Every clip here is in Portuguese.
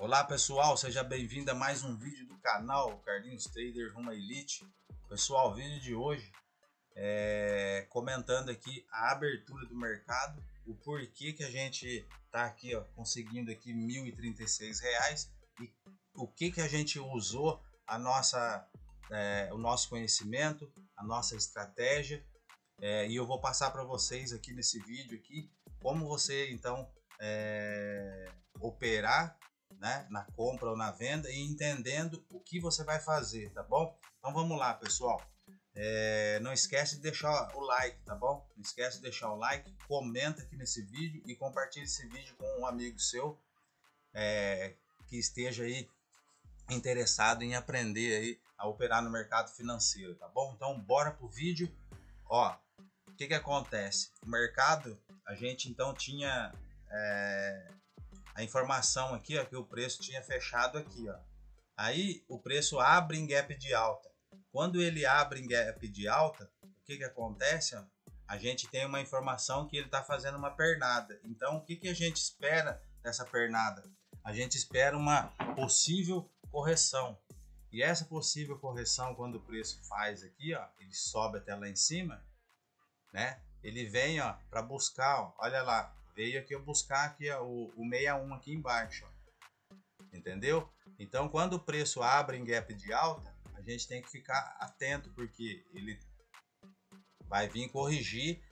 Olá pessoal, seja bem-vindo a mais um vídeo do canal Carlinhos Trader Rumo Elite. Pessoal, o vídeo de hoje é comentando aqui a abertura do mercado, o porquê que a gente tá aqui ó, conseguindo aqui 1.036 reais e o que que a gente usou a nossa, é, o nosso conhecimento, a nossa estratégia é, e eu vou passar para vocês aqui nesse vídeo aqui como você então é, operar né, na compra ou na venda e entendendo o que você vai fazer, tá bom? Então vamos lá, pessoal. É, não esquece de deixar o like, tá bom? Não esquece de deixar o like, comenta aqui nesse vídeo e compartilhe esse vídeo com um amigo seu é, que esteja aí interessado em aprender aí a operar no mercado financeiro, tá bom? Então bora pro vídeo. Ó, o que que acontece? O mercado, a gente então tinha é, a informação aqui, ó, que o preço tinha fechado aqui, ó. Aí o preço abre em gap de alta. Quando ele abre em gap de alta, o que que acontece? Ó? A gente tem uma informação que ele está fazendo uma pernada. Então, o que que a gente espera dessa pernada? A gente espera uma possível correção. E essa possível correção, quando o preço faz aqui, ó, ele sobe até lá em cima, né? Ele vem, ó, para buscar, ó, olha lá, veio aqui eu buscar aqui o, o 61 aqui embaixo, ó. entendeu? Então quando o preço abre em gap de alta, a gente tem que ficar atento porque ele vai vir corrigir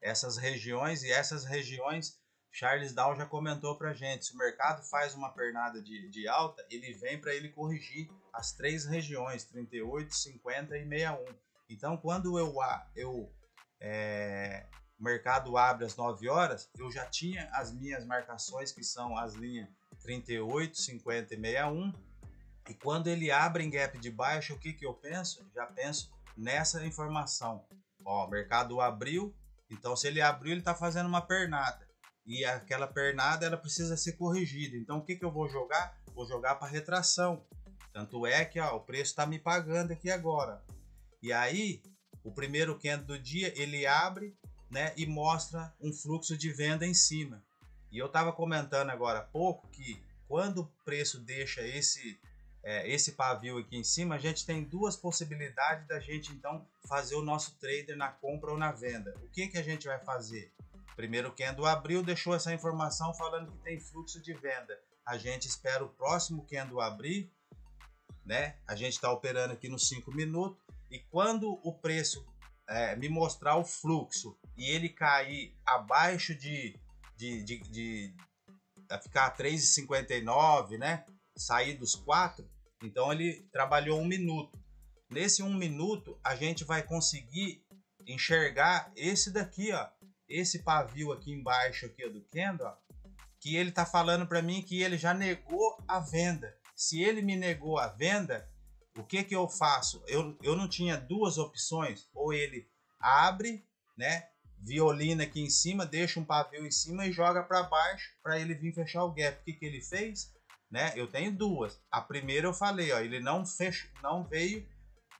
essas regiões e essas regiões Charles Dow já comentou para gente, se o mercado faz uma pernada de, de alta, ele vem para ele corrigir as três regiões, 38, 50 e 61. Então, quando eu, eu é, o mercado abre às 9 horas, eu já tinha as minhas marcações, que são as linhas 38, 50 e 61. E quando ele abre em gap de baixa, o que, que eu penso? Já penso nessa informação. Ó, o mercado abriu, então se ele abriu, ele está fazendo uma pernada. E aquela pernada ela precisa ser corrigida. Então o que, que eu vou jogar? Vou jogar para retração. Tanto é que ó, o preço está me pagando aqui agora. E aí, o primeiro candle do dia, ele abre, né, e mostra um fluxo de venda em cima. E eu estava comentando agora há pouco que quando o preço deixa esse é, esse pavio aqui em cima, a gente tem duas possibilidades da gente então fazer o nosso trader na compra ou na venda. O que que a gente vai fazer? Primeiro candle abriu, deixou essa informação falando que tem fluxo de venda. A gente espera o próximo candle abrir, né? A gente está operando aqui nos 5 minutos e quando o preço é, me mostrar o fluxo e ele cair abaixo de, de, de, de, de ficar 3,59, né? Sair dos 4, então ele trabalhou um minuto. Nesse um minuto, a gente vai conseguir enxergar esse daqui, ó, esse pavio aqui embaixo aqui ó, do candle, ó, que ele tá falando para mim que ele já negou a venda. Se ele me negou a venda, o que que eu faço? Eu, eu não tinha duas opções, ou ele abre, né, violina aqui em cima, deixa um pavio em cima e joga para baixo para ele vir fechar o gap. O que, que ele fez? Né? Eu tenho duas. A primeira eu falei, ó, ele não fech... não veio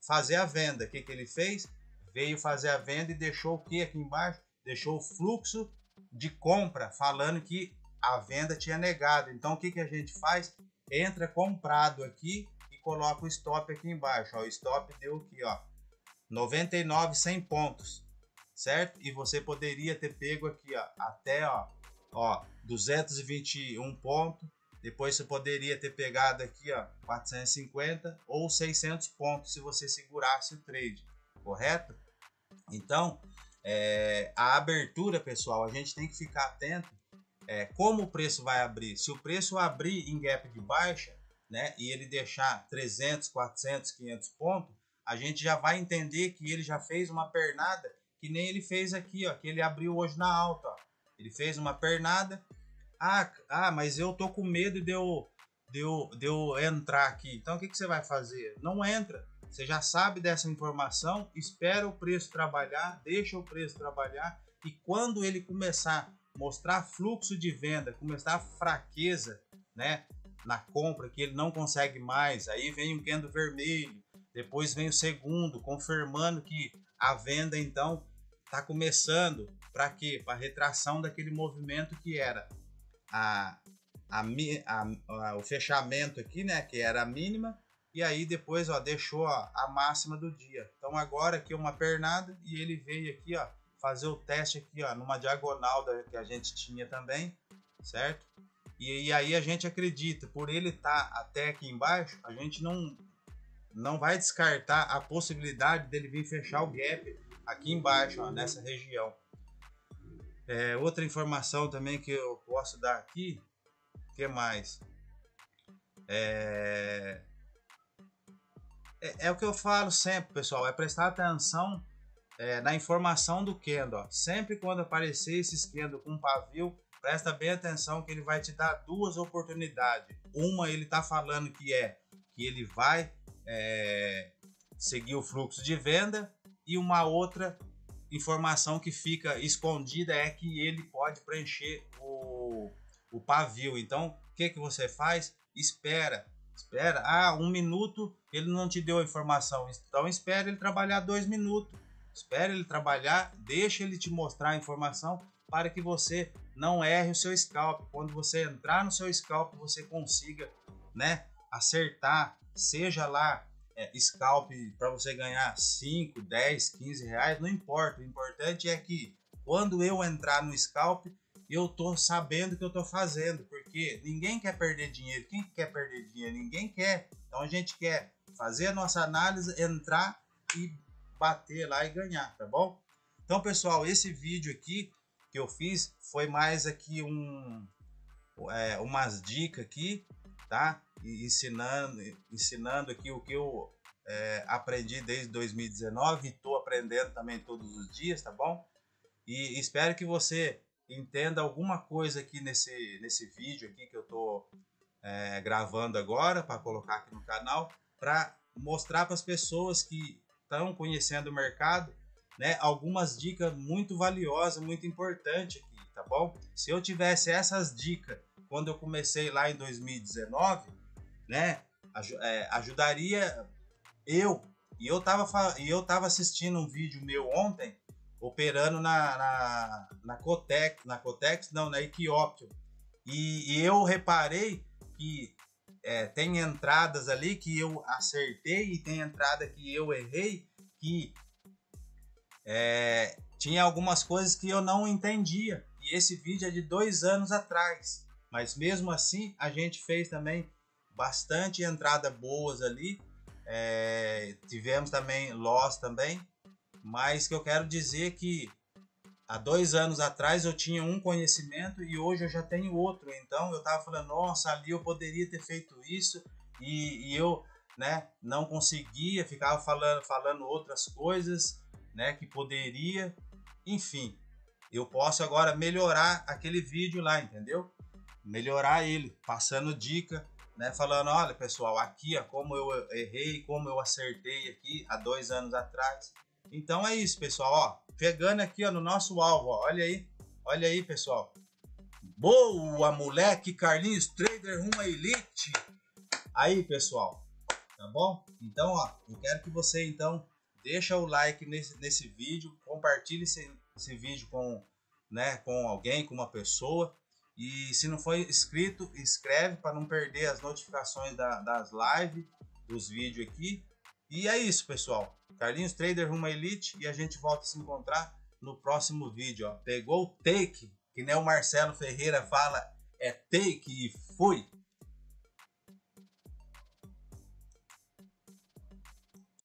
fazer a venda. O que, que ele fez? Veio fazer a venda e deixou o que aqui embaixo? Deixou o fluxo de compra, falando que a venda tinha negado. Então o que, que a gente faz? Entra comprado aqui coloca o stop aqui embaixo. Ó, o stop deu aqui, ó, 99 100 pontos certo? E você poderia ter pego aqui, ó, até, ó, ó, 221 pontos. Depois você poderia ter pegado aqui, ó, 450 ou 600 pontos se você segurasse o trade, correto? Então, é, a abertura, pessoal, a gente tem que ficar atento é, como o preço vai abrir. Se o preço abrir em gap de baixa, né, e ele deixar 300, 400, 500 pontos, a gente já vai entender que ele já fez uma pernada que nem ele fez aqui, ó, que ele abriu hoje na alta, ó. Ele fez uma pernada. Ah, ah, mas eu tô com medo de eu, de eu, de eu entrar aqui. Então o que, que você vai fazer? Não entra. Você já sabe dessa informação, espera o preço trabalhar, deixa o preço trabalhar e quando ele começar a mostrar fluxo de venda, começar fraqueza, né, na compra que ele não consegue mais, aí vem o candle vermelho, depois vem o segundo, confirmando que a venda então está começando para quê? Para retração daquele movimento que era a a, a, a, o fechamento aqui, né, que era a mínima, e aí depois, ó, deixou ó, a máxima do dia. Então agora aqui uma pernada e ele veio aqui, ó, fazer o teste aqui, ó, numa diagonal da, que a gente tinha também, certo? E, e aí a gente acredita, por ele estar tá até aqui embaixo, a gente não não vai descartar a possibilidade dele vir fechar o gap aqui embaixo, ó, nessa região. É, outra informação também que eu posso dar aqui, que mais? É, é, é, o que eu falo sempre, pessoal, é prestar atenção é, na informação do Kendo. Ó. Sempre quando aparecer esse Kendo com pavio, presta bem atenção que ele vai te dar duas oportunidades. Uma ele está falando que é que ele vai é, seguir o fluxo de venda e uma outra informação que fica escondida é que ele pode preencher o, o pavio. Então, o que, que você faz? Espera, espera. Ah, um minuto ele não te deu a informação. Então, espera ele trabalhar dois minutos. Espera ele trabalhar, deixa ele te mostrar a informação para que você não erre o seu scalp. Quando você entrar no seu scalp, você consiga, né, acertar seja lá é, scalp para você ganhar 5, 10, 15 reais, não importa. O importante é que quando eu entrar no scalp, eu tô sabendo o que eu tô fazendo, porque ninguém quer perder dinheiro. Quem quer perder dinheiro? Ninguém quer. Então a gente quer fazer a nossa análise, entrar e bater lá e ganhar, tá bom? Então, pessoal, esse vídeo aqui que eu fiz foi mais aqui um é, umas dicas aqui, tá? ensinando, ensinando aqui o que eu é, aprendi desde 2019 e estou aprendendo também todos os dias, tá bom? E espero que você entenda alguma coisa aqui nesse, nesse vídeo aqui que eu estou é, gravando agora para colocar aqui no canal para mostrar para as pessoas que estão conhecendo o mercado né, algumas dicas muito valiosas, muito importantes aqui, tá bom? Se eu tivesse essas dicas quando eu comecei lá em 2019, né? É, ajudaria eu. E eu tava, e eu tava assistindo um vídeo meu ontem, operando na, na, na Cotex, na Cotex, não, na Equioption. E, e eu reparei que é, tem entradas ali que eu acertei e tem entrada que eu errei, que é, tinha algumas coisas que eu não entendia. E esse vídeo é de dois anos atrás. Mas mesmo assim, a gente fez também bastante entrada boas ali. É, tivemos também loss também. Mas que eu quero dizer que há dois anos atrás eu tinha um conhecimento e hoje eu já tenho outro. Então eu estava falando, nossa, ali eu poderia ter feito isso e, e, eu né, não conseguia, ficava falando, falando outras coisas né, que poderia. Enfim, eu posso agora melhorar aquele vídeo lá, entendeu? Melhorar ele, passando dica né, falando, olha pessoal, aqui ó, como eu errei, como eu acertei aqui há dois anos atrás. Então é isso, pessoal, ó, pegando aqui ó, no nosso alvo, ó, olha aí, olha aí, pessoal. Boa, moleque, Carlinhos Trader à elite. Aí, pessoal, tá bom? Então, ó, eu quero que você então deixa o like nesse, nesse vídeo, compartilhe esse, esse vídeo com, né, com alguém, com uma pessoa e se não for inscrito, inscreve para não perder as notificações da, das lives, dos vídeos aqui. E é isso, pessoal. Carlinhos Trader Rumo Elite e a gente volta a se encontrar no próximo vídeo. Ó. Pegou o take, que nem o Marcelo Ferreira fala, é take e fui.